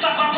tá com a